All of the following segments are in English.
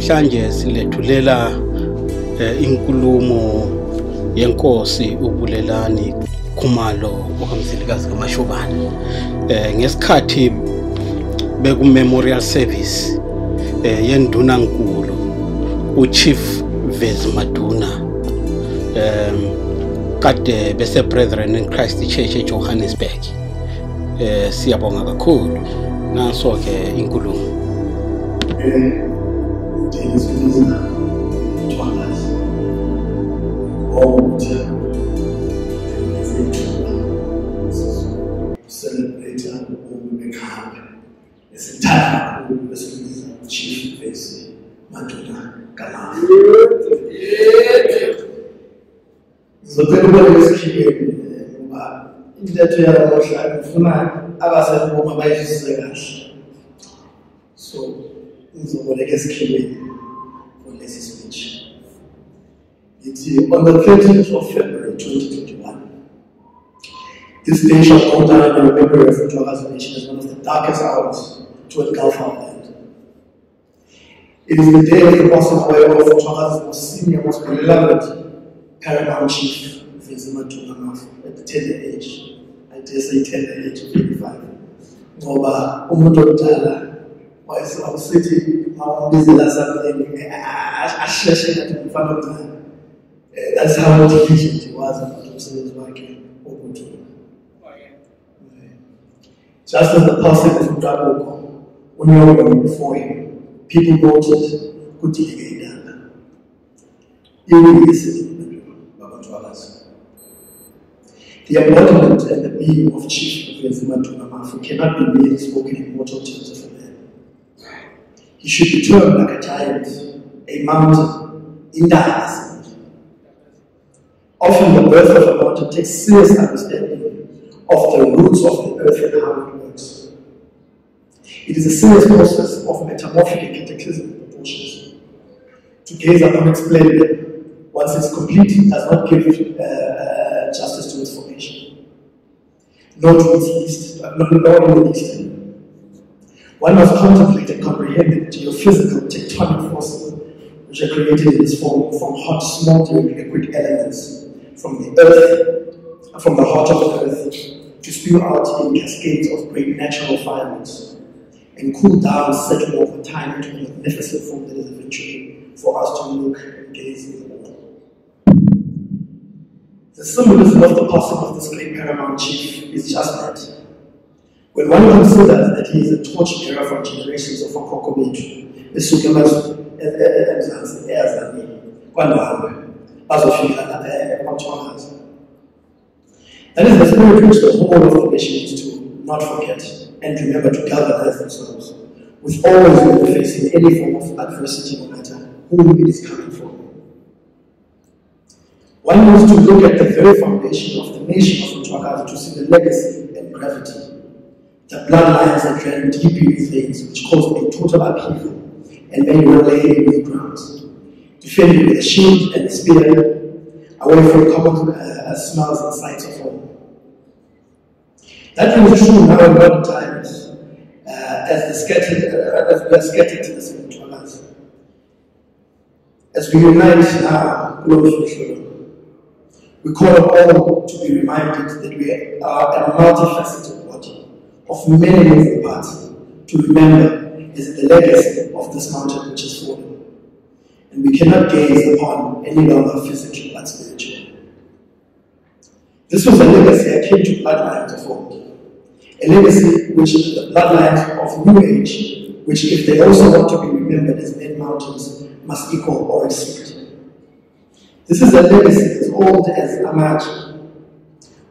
namhlanje silethulela eh, inkulumo yenkosi ubulelani khumalo okamzilikazi kamashobane. Eh ngesikhathi beku memorial service eh yenduna nkulu uchief Vez Maduna um kade bese brethren in Christ Church eJohannesburg. Eh siyabonga kakhulu. Naso ke inkulumo der das gelesen hat. Toll das. Wir sind Celebrator oben bekannt. Wir sind Teil oben, wir sind dieser Chief Face, Matuna Galan. So, darüber ist Kiel. Mtoto ya Rosh alimfuna abasa kuomba. So ngizoboleka esikhibeni for lesi speech ngithi on the 13th of february 2021 this day shall go down in the memory of Mthwakazi Nation as one of the darkest hours to engulf our land. It is the day of the passing away of Mthwakazi's most senior, most beloved paramount chief, Vincent Mafu, at the tender age, I dare say tender age of 85. Ngoba umuntu omdala wayesithi mawumbizela something asheshe ngathi umfana omncane. Eh, That's how diligent he was about umsebenzi wakhe wokuthula. Just as the passing of Mutabuko, Unyogo before him, people noted Kutilike Idana. Even listening Babantwalas. The embodiment and the being of Chief of Vizimatuna Mafu cannot be merely spoken in mortal terms of a man. He should be termed like a giant, a mountain, in the Often the birth of a mountain takes serious understanding of the roots of the earth and how it works. It is a serious process of metamorphic and cataclysmic proportions. To gaze its splendor, once it's complete, does not give uh, uh, justice to its formation. Nor to its least, uh, nor nor in the least. One must contemplate and comprehend the geophysical tectonic forces which are created in this form from hot, smoldering liquid elements from the earth, from the heart of the earth, to spew out in cascades of great natural fireworks and cool down, settle over time into the magnificent form that is eventually for us to look and gaze in the world. The symbolism of the passing of this great paramount chief is just that. When one considers that he is a torchbearer for generations of Okoko bethu, besuke emzansi eyazanile kwandawe bazofika lapha eMthwakazi. That is the spirit which the whole of the nation needs to not forget and remember to galvanize themselves with always when facing any form of adversity, no matter whom it is coming from. One needs to look at the very foundation of the nation of Mthwakazi to see the legacy and gravity. The bloodlines that ran deep in his veins, which caused a total upheaval and made one lay in new grounds. Defended with a shield and a spear, away from common uh, smells and sights of home. That was true now in modern times, uh, as the scattered, uh, as we are scattered to the Mthwakazi. As we unite now, globally, we call on all to be reminded that we are a multifaceted body of many moving parts to remember is the legacy of this mountain which has fallen. And we cannot gaze upon any longer physical but spiritual. This was a legacy akin to bloodlines of old. A legacy which is the bloodlines of New Age, which, if they also want to be remembered as men mountains, must equal or exceed. This is a legacy as old as Amaji,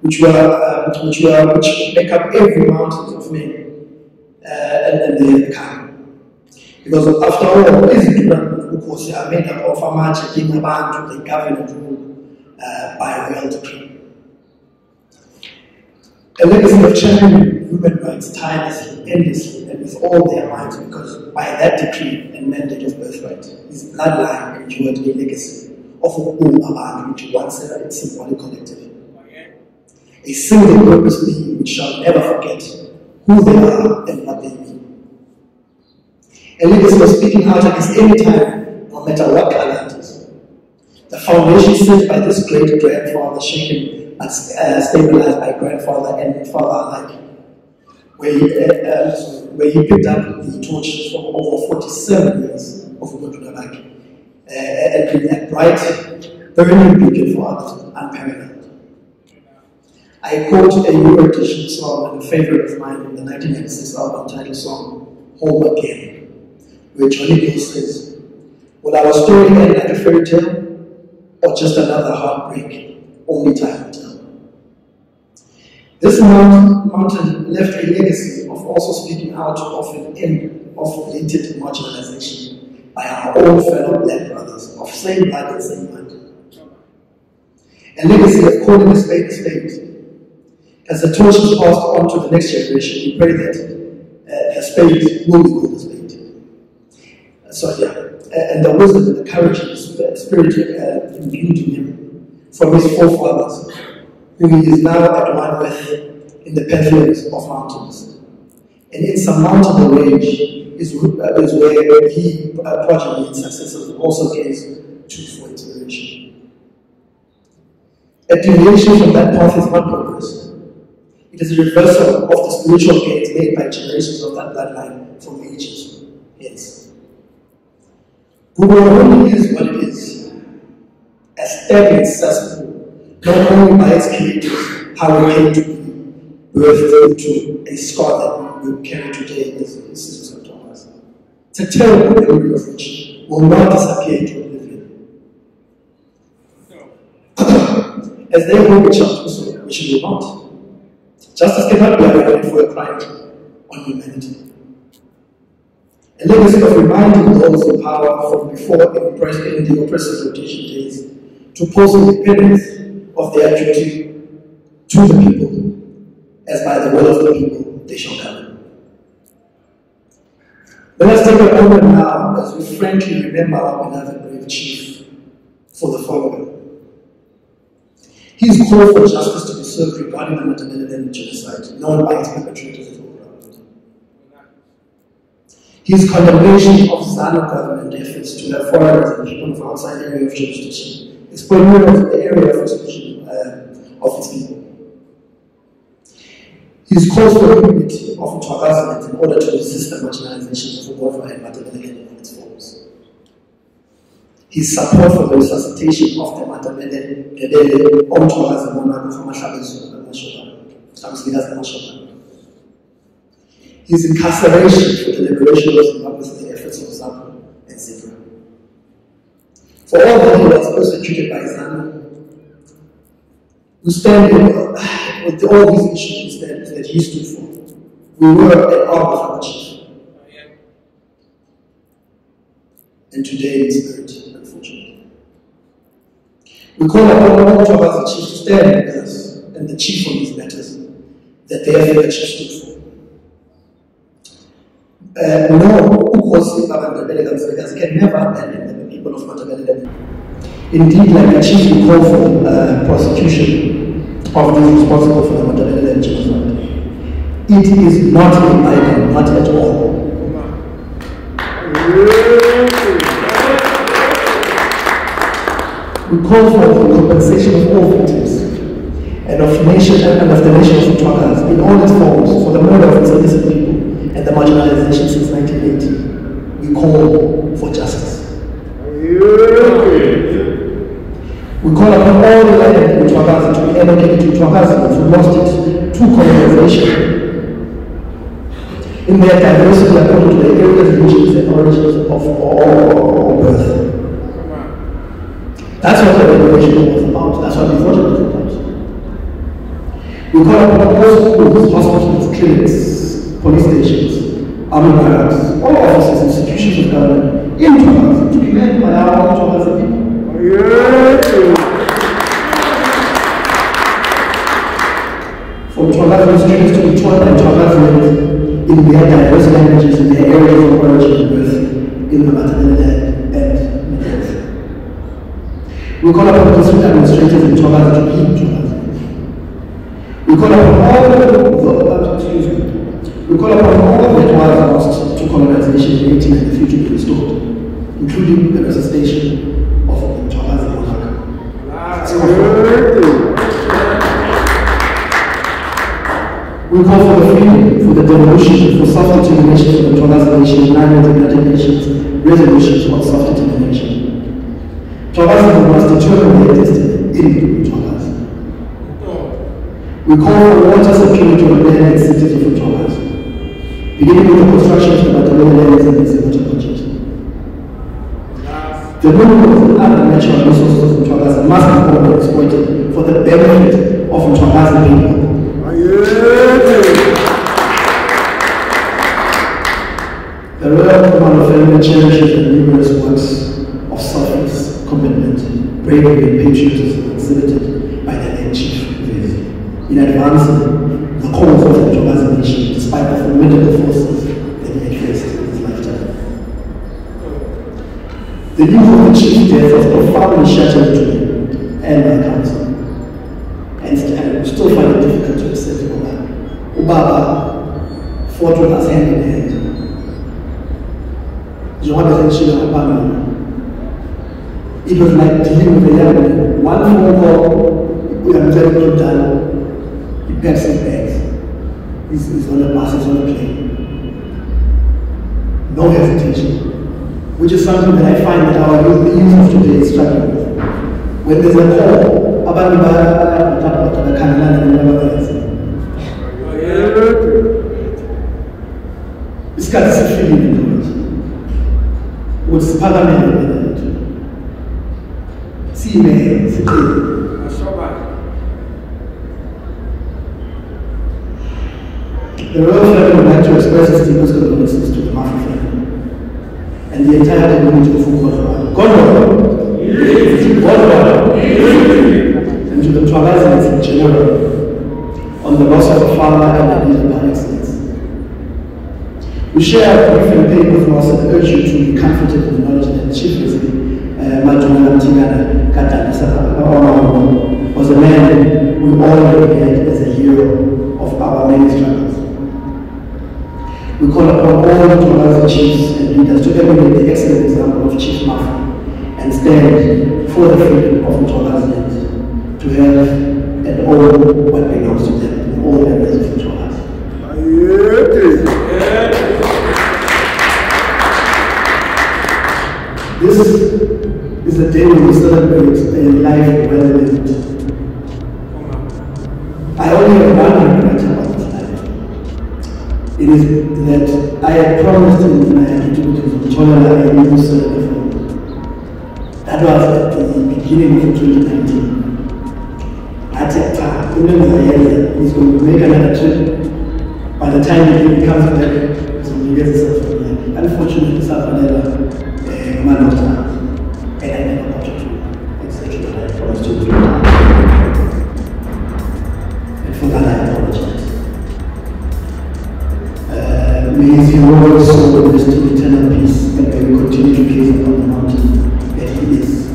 which were, um, which were, which make up every mountain of men, uh, and, and they come. Because after all, izinto ukhosi are made up of amatshe njengabantu, they govern and rule uh, by royal decree. A legacy of championing human rights tirelessly, endlessly, and with all their might, because by that decree and mandate of birthright, his bloodline endured a legacy of all abantu into one separate symbolic collective. A single purpose being which shall never forget who they are and what they mean. And legacy of speaking out against any time, no matter what color it is. The foundation set by this great grandfather, shaken and uh, stabilized by grandfather and father alike, where he, uh, uh, where he picked up the torch for over 47 years of Ubuntu uh, and been a bright, burning beacon for others, unparalleled. I quote a edition song and a favorite of mine in the 1996 album titled song, Home Again, where Johnny Gill says, Will our story end like a fairy tale or just another heartbreak? Only time will tell. This mountain left a legacy of also speaking out of an end of latent marginalization by our own fellow black brothers of same blood and same mind. A legacy of calling a spade a spade as the torch is passed on to the next generation, we pray that uh, spade will be called a spade. Uh, so, yeah, uh, and the wisdom and the courage and the spirit uh, imbued in him from his forefathers, who he is now at one with in the pathways of mountains. And insurmountable range is, uh, is where he, uh, progeny and successors also gains to for inspiration. A deviation from that path is not progress. It is a reversal of the spiritual gains made by generations of that bloodline for ages. Google only is what it is, as stabbing successful, not only by its creators, how it came to be birthed into a scar that we carry today as sisters of Thomas. It's a terrible memory of which will not disappear into oblivion. as they hope it shall do so, which it will not. Justice cannot be avoided for a crime on humanity. A legacy of reminding those in power from before in the oppressive rotation days to pose independence of their duty to the people, as by the will of the people they shall govern. Let us take a moment now as we frankly remember our beloved brave chief for the following. His call for justice served regarding the Matabeleland genocide, known by its perpetrators as. His condemnation of ZANU government efforts to have foreigners and people from outside the area of jurisdiction, exploiting of the area of jurisdiction uh, of its people. His calls for unity of Twagazland in order to resist the marginalization of Ugova and forms his support for the resuscitation of the Matabele Gedele omthwakazi monako from Amashoba, His incarceration for the liberation of Zimbabwe through the efforts of ZANU and ZIPRA. For all that he was persecuted by ZANU, we stand in, with all these issues that, that he stood for. We were at our with our chief. Oh, and today in spirit. We call upon all of us, the chief, to stand with us and the chief on these matters that they have the chief stood for. Uh, no, Ukosi Babandabele can never abandon the people of Matabele. Indeed, like the chief will call for uh, prosecution of those responsible for the Matabele genocide. It is not a Bible, not at all. We call for the compensation of all victims and of nation and of the nation of Mthwakazi in all its forms for the murder of its innocent people and the marginalization since 1980. We call for justice. We call upon all the land in Mthwakazi to be allocated to Utwakas who lost it to colonization in their diversity according to the areas, regions, and origins of all birth. That's what the revelation was about. That's what project was about. We call upon all schools, hospitals, clinics, police stations, army barracks, all offices, institutions of government, in Thomas, to be led by our own Thomas people. For Thomas students to be taught by Thomas in their diverse languages, in their areas of origin and birth, in the Matabele land and We upon district in Cholas to keep Cholas. We call upon all the, excuse me, we call upon all that was lost to colonization in 1893 to be restored, including the resuscitation of Cholas and We call for the freedom, for the devolution, for self-determination for the Cholas Nation, 900 nations, resolutions on self-determination. Cholas must destiny in Cholas. We call for water security on land and cities of Cholas, beginning with the construction of the lands in this water project. The minerals of other natural resources of Cholas must be exploited for the benefit of Cholas people. The Royal Command of Family cherishes the numerous works bravery, and patriotism exhibited by the late Chief in advancing the cause of the Cholas nation despite the formidable forces that he had faced in his lifetime. The news of the chief's death was profoundly shattered to me and my council. And, I still find it difficult to accept Ubaba. Ubaba fought with us hand in hand. Njengoba sengishilo ngaphambili. It was like dealing with a young man. One phone call, uyamtshela umuntu omdala, he packs his bags. He's, he's on a bus, he's on a plane. No hesitation. Which is something that I find that our youth, the youth of today is struggling with. When there's a call, abantu bayabhathabhatha bakhangelana njengabayenzi. Isikhathi sifikile mfowethu. Ukuthi siqine. The royal family would like to express its deepest condolences to the Mafi family and the entire community of Ugodwa. Godwa! Godwa! And to the Twabazans in general on the loss of a father and a leader by excellence. We share our grief and pain with loss and urge you to be comforted in the knowledge that Chief uh, Majuna Mtingana Katanisa was a man we all regard as a hero of our many struggles. We call upon all Tolaza chiefs and leaders to emulate the excellent example of Chief Mafi and stand for the freedom of Tolaza land, to have and own what belongs to them all areas of Tolaza. A day when we celebrate a life well lived. I only have one regret about this life. It is that I had promised in my activities of Chola a new ceremony. That was at the beginning of 2019. At that time, even Zaire is going to make another trip. By the time he comes back, so he gets himself Unfortunately, South Manila, uh, man of time, and I never wanted to. It's such a delight for us to be And for that, I apologize. Uh, may His Lord so rest in eternal peace and may continue to gaze upon the mountain And He is.